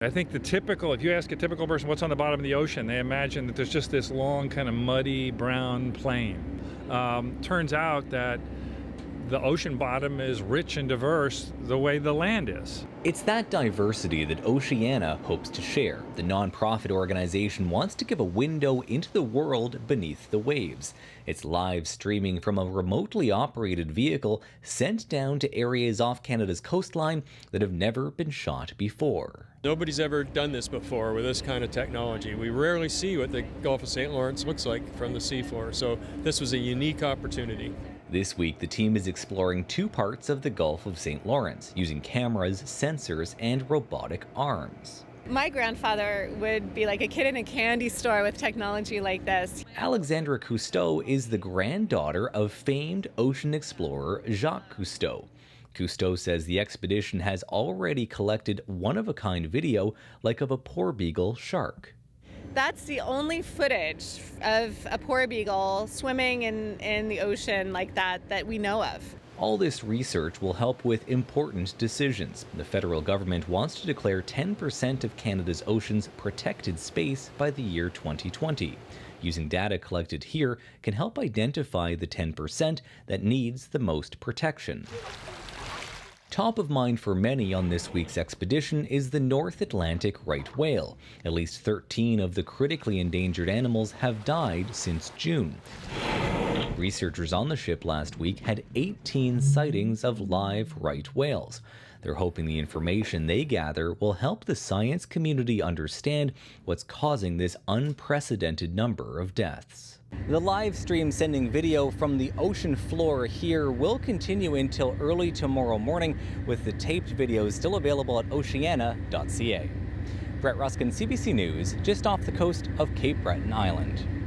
I think the typical, if you ask a typical person what's on the bottom of the ocean, they imagine that there's just this long, kind of muddy brown plain. Um, turns out that the ocean bottom is rich and diverse the way the land is. It's that diversity that Oceana hopes to share. The nonprofit organization wants to give a window into the world beneath the waves. It's live streaming from a remotely operated vehicle sent down to areas off Canada's coastline that have never been shot before. Nobody's ever done this before with this kind of technology. We rarely see what the Gulf of St. Lawrence looks like from the seafloor, so this was a unique opportunity. This week, the team is exploring two parts of the Gulf of St. Lawrence using cameras, sensors, and robotic arms. My grandfather would be like a kid in a candy store with technology like this. Alexandra Cousteau is the granddaughter of famed ocean explorer Jacques Cousteau. Cousteau says the expedition has already collected one of a kind video like of a porbeagle shark. That's the only footage of a porbeagle swimming in, in the ocean like that that we know of. All this research will help with important decisions. The federal government wants to declare 10% of Canada's oceans protected space by the year 2020. Using data collected here can help identify the 10% that needs the most protection. Top of mind for many on this week's expedition is the North Atlantic right whale. At least 13 of the critically endangered animals have died since June. Researchers on the ship last week had 18 sightings of live right whales. They're hoping the information they gather will help the science community understand what's causing this unprecedented number of deaths. The live stream sending video from the ocean floor here will continue until early tomorrow morning, with the taped videos still available at oceana.ca. Brett Ruskin, CBC News, just off the coast of Cape Breton Island.